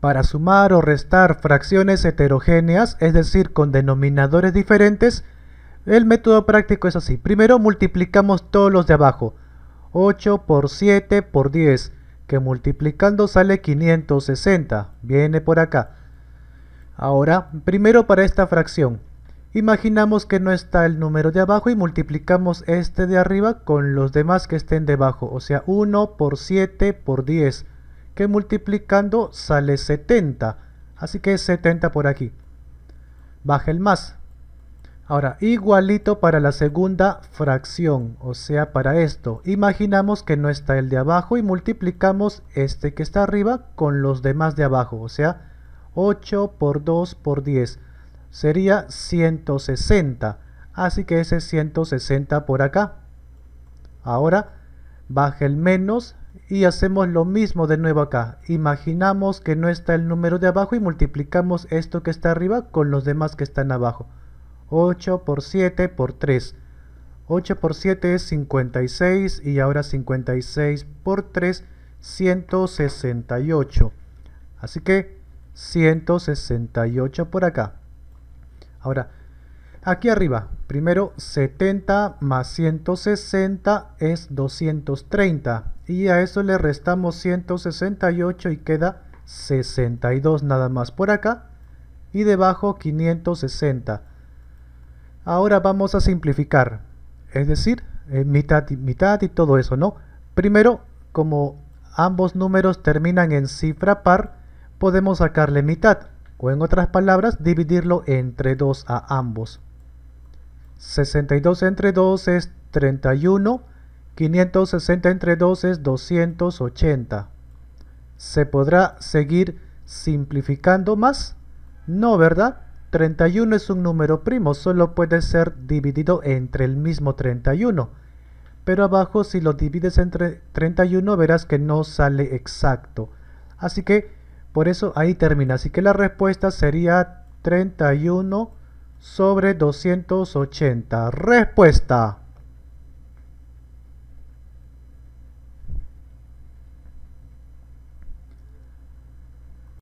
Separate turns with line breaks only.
Para sumar o restar fracciones heterogéneas, es decir, con denominadores diferentes, el método práctico es así. Primero multiplicamos todos los de abajo. 8 por 7 por 10, que multiplicando sale 560. Viene por acá. Ahora, primero para esta fracción. Imaginamos que no está el número de abajo y multiplicamos este de arriba con los demás que estén debajo. O sea, 1 por 7 por 10 que multiplicando sale 70. Así que es 70 por aquí. Baja el más. Ahora, igualito para la segunda fracción, o sea, para esto. Imaginamos que no está el de abajo y multiplicamos este que está arriba con los demás de abajo, o sea, 8 por 2 por 10. Sería 160. Así que ese es 160 por acá. Ahora, baja el menos y hacemos lo mismo de nuevo acá. Imaginamos que no está el número de abajo y multiplicamos esto que está arriba con los demás que están abajo. 8 por 7 por 3. 8 por 7 es 56 y ahora 56 por 3, 168. Así que 168 por acá. Ahora, aquí arriba, primero 70 más 160 es 230 y a eso le restamos 168 y queda 62 nada más por acá. Y debajo 560 ahora vamos a simplificar. Es decir eh, mitad y mitad y todo eso no primero como ambos números terminan en cifra par podemos sacarle mitad. O en otras palabras dividirlo entre 2 a ambos 62 entre 2 es 31 560 entre 2 es 280. ¿Se podrá seguir simplificando más? No, ¿verdad? 31 es un número primo, solo puede ser dividido entre el mismo 31. Pero abajo si lo divides entre 31 verás que no sale exacto. Así que por eso ahí termina. Así que la respuesta sería 31 sobre 280. Respuesta.